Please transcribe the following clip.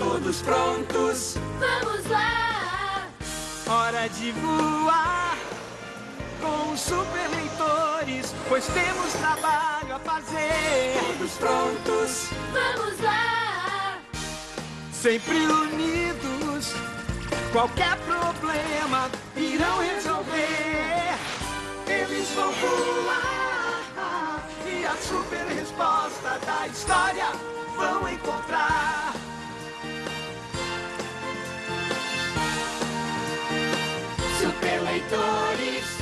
todos prontos? Vamos lá! Hora de voar com super leitores, pois temos trabalho a fazer. Todos prontos? Vamos lá! Sempre unidos, qualquer problema irão resolver. Eles vão voar e a super resposta da história leitores.